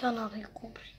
كناري كوبري